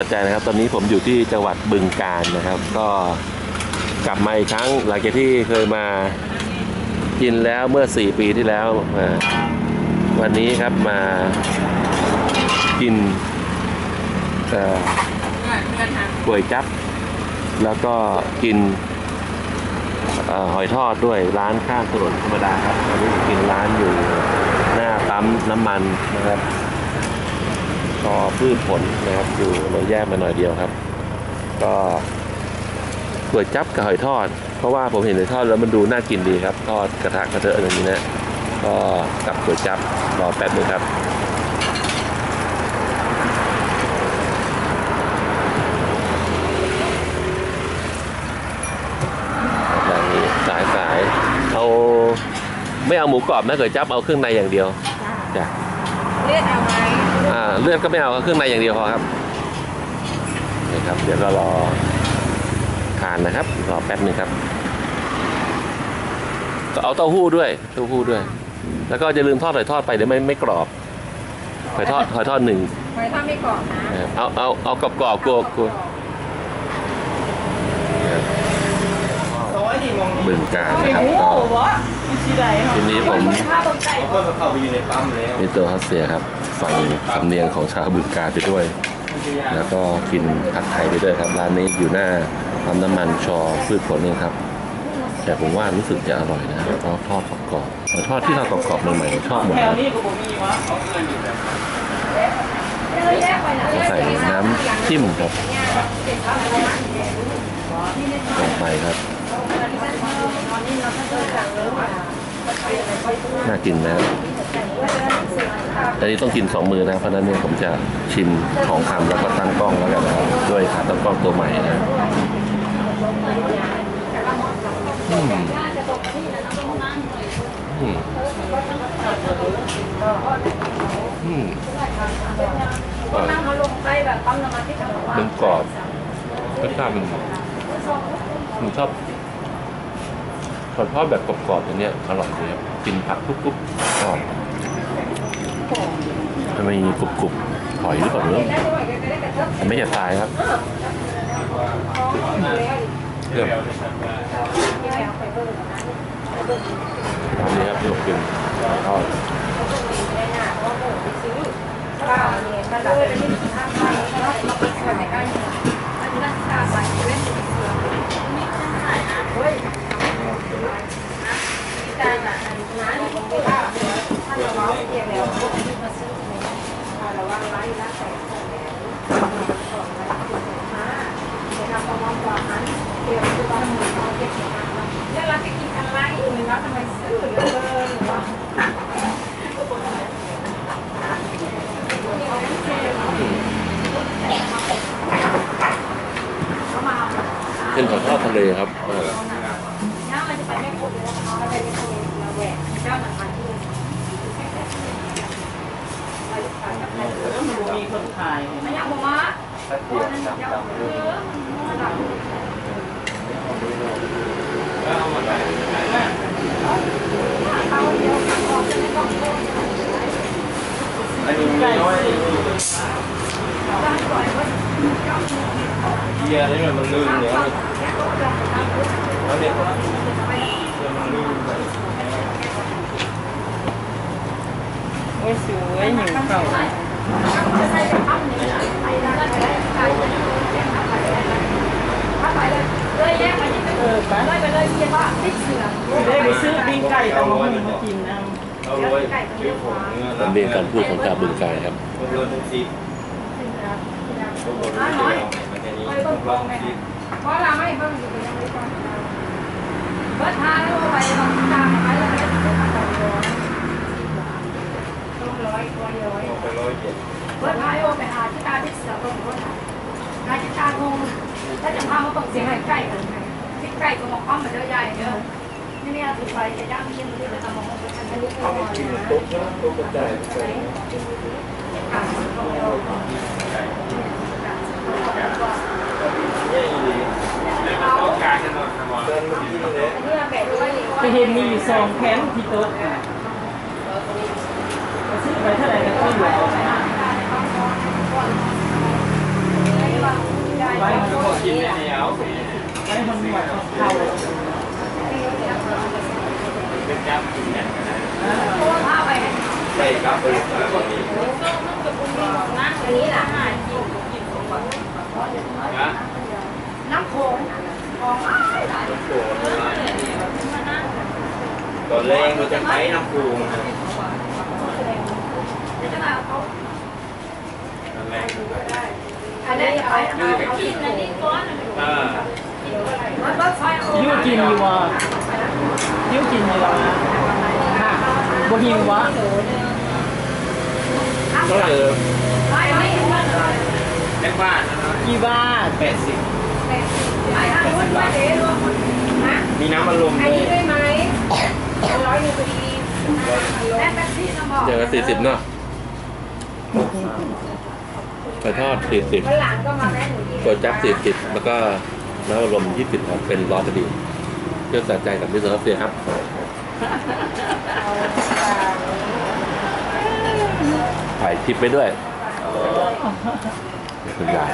ใจนะครับตอนนี้ผมอยู่ที่จังหวัดบึงกาฬนะครับ ก็กลับมาอีกครั้งหลังจากที่เคยมากินแล้วเมื่อ 4 ปีที่แล้ววันนี้ครับมากินก๋วยจั๊บแล้วก็กินอหอยทอดด้วยร้านข้างถนนธรรมดาครับวันนี้กินร้านอยู่หน้าปั๊มน้ำมันนะครับ อพืชผลนะครับอยู่เลยแยกมาหน่อยเดียวครับ ก็ก๋วยจั๊บกับหอยทอด เพราะว่าผมเห็นหอยทอดแล้วมันดูน่ากินดีครับ ทอดกระทะกระเทอะอย่างนี้นะก็กับก๋วยจั๊บรอแป๊บนึงครับอย่างนี้สายสายเอาไม่เอาหมูกรอบนะก๋วยจั๊บเอาเครื่องในอย่างเดียวจ้ะเลือดเอาไหมอ่า เลือดก็ไม่เอาเครื่องในอย่างเดียวพอครับนี่ครับ เดี๋ยวก็รอทานนะครับรอแป๊บหนึงครับก็เอาเต้าหู้ด้วยเต้าหู้ด้วย แล้วก็จะลืมทอดหอยทอดไปเดี๋ยวไม่ไม่กรอบหอยทอดหอยทอดหนึ่งไว้ถ้าไม่กรอบนะนะครับเอาเอาเอากรอบกรอบๆกลัวกลัว บึงการนะครับก็ทีนี้ผมข้าวต้มไก่ก็เข้าไปอยู่ในปั๊มแล้วมิสเตอร์ฮัสเซียครับฟังสำเนียงของชาวบึงการไปด้วย แล้วก็กินผัดไทยไปด้วยครับร้านนี้อยู่หน้าปั๊มน้ำมันชอพืชผลนี่ครับ แต่ผมว่ารู้สึกจะอร่อยนะเพราะทอดกรอบๆแต่ทอดที่เรากรอบๆใหม่ๆชอบหมดแถนะวนี้ก็บ่มีวะเขาเกินอยู่แบบผมใส่น้ำจิ้มครับลงไปครับ น่ากินนะอันนี้ต้องกินสองมือนะ เพราะฉะนั้นเนี่ยผมจะชิมของคำแล้วก็ตั้งกล้องแล้วกันนะครับด้วยขาตั้งกล้องตัวใหม่นะอืมอืมอืมอร่อยนั่งเขาลงไปแบบปั๊มน้ำมันที่จังหวัดมันกรอบรสชาติมันผมชอบ ผมชอบแบบกรอบๆอย่างเนี้ยอร่อยดีครับกินผักกรุบๆชอบทำไมมีกรุบๆหอยหรือเปล่าเนื้อไม่อยากตายครับเรื่องตอนนี้ครับที่ผมกินทอดข้าวเนี่ยมันเลยเป็นที่ข้าวไปแล้วมาปิดสมัยกันอันนั้นข้าวใส่เว้นเสือมีข้าวใส่นะเฮ้ยที่จานอะน้านี่ผมไม่ได้ถ้าเราเอาเกี่ยวแล้วพวกนี้มาซื้อเนี่ย เราว่าร้านร้านแต่แล้วเราจะกินอะไรหรือว่าทำไมซื้อหรือว่าเป็นของทอดทะเลครับเออ ถ้ามันจะไปไม่ครบเลยนะคะมันไปไม่ครบเราแหวกเจ้าหนังมันที่ แล้วมันมี คนขายไม่อยากบอกว่าตะเกียบจับจับแล้วเอามาได้อันนี้มีน้อยเกียร์นี่มันลื่นเนี่ยแล้วเนี่ยมันลื่นไปโอ้ยสวยหิวเข่าเลยแยกไปที่ เออไปเลยไปเลยเรียกว่าติดเสือได้ไปซื้อปิ้งไก่เอามาให้มากินนะมันเป็นการพูดของชาบึงการครับคนรถทุกซีคนะนี้ไปต้อนงกลอองงไหมซีเพราะเราไม่เพิ่งอยู่ในยังไม่ต้องเบิร์ดทาแล้วไปลองตามไปแล้วไปต้องร้อยตัวร้อย ไปร้อยเจ็ด เบิร์ดทาโอไปหาที่ตาที่เสือตรงรถนายที่ตางง ถ้าจะพามาตกเสียงให้ใกล้กันที่ใกล้ก็บอกความมันเยอะใหญ่เยอะนี่เนี่ยถือไปจะย่างยิ่งที่จะทำมองไปทางนี้ก็พอนะโต๊ะโต๊กระจายใส่เนี่ยอีลีต้องการกันหน่อยครับเดินมาที่นี่เนี่ยแบบด้วยจะเห็นมีอยู่สองแผนที่โต๊ะอะไปซื้อไปเท่าไหร่ก็ซื้ออยู่เอาไป กินไม่เหนียวไอ้มันหมดเขาเป็นจับกินเนี่ยตัวผ้าไปใส่กับไปแล้วก็มีอันนี้ล่ะนะน้ำโขงของหลายตอนแรกเราจะไปน้ำปูนะจะมาเอาตอนแรก ยยิ้วกินอยู่วะยิ้วกินอยู่วะค่ะบ่หิววะก็เดิมไปไม่หมดเลยแม่บ้านนะกี่บาทแปดสิบไปทางนู้นไปเดี๋ยวรวมนะมีน้ำมันลมอันด้วนี้ยได้ไหมร้อยหนึ่งพอดีแม่แป๊บซี่น้ำบอกเจอสี่สิบเนาะ ไปทอดสี่สิบวันหลังก็มาแม่หนูดีตัวจับสี่สิบแล้วก็น้ำอารมณ์ยี่สิบครับเป็นร้อยพอดีเพื่อสะใจกับมิสเตอร์รัสเซียครับถ่ายคลิปไปด้วยคุณยาย